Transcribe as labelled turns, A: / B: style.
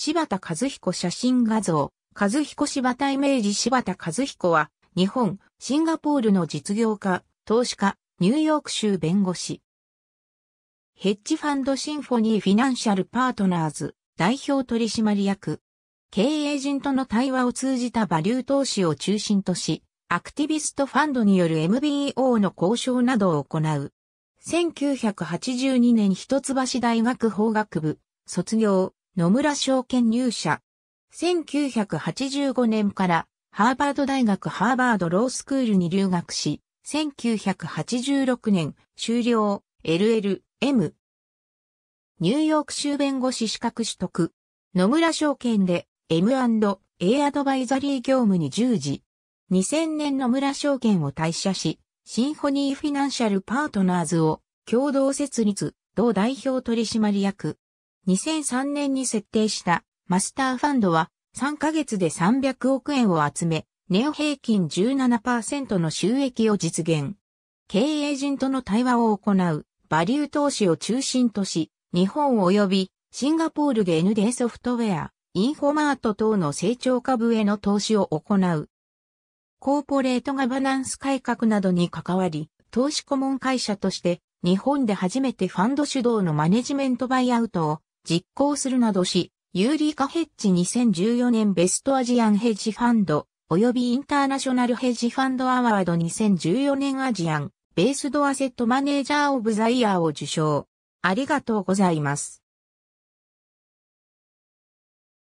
A: 柴田和彦写真画像、和彦柴田イメージ柴田和彦は、日本、シンガポールの実業家、投資家、ニューヨーク州弁護士。ヘッジファンドシンフォニーフィナンシャルパートナーズ代表取締役。経営陣との対話を通じたバリュー投資を中心とし、アクティビストファンドによる MBO の交渉などを行う。1982年一橋大学法学部、卒業、野村証券入社。1985年からハーバード大学ハーバードロースクールに留学し、1986年終了 LLM。ニューヨーク州弁護士資格取得。野村証券で M&A アドバイザリー業務に従事。2000年野村証券を退社し、シンフォニーフィナンシャルパートナーズを共同設立、同代表取締役。2003年に設定したマスターファンドは3ヶ月で300億円を集め、年平均17%の収益を実現。経営陣との対話を行うバリュー投資を中心とし、日本及びシンガポールで ND ソフトウェア、インフォマート等の成長株への投資を行う。コーポレートガバナンス改革などに関わり、投資顧問会社として日本で初めてファンド主導のマネジメントバイアウトを実行するなどし、ユーリーカヘッジ2014年ベストアジアンヘッジファンド及びインターナショナルヘッジファンドアワード2014年アジアンベースドアセットマネージャーオブザイヤーを受賞。ありがとうございます。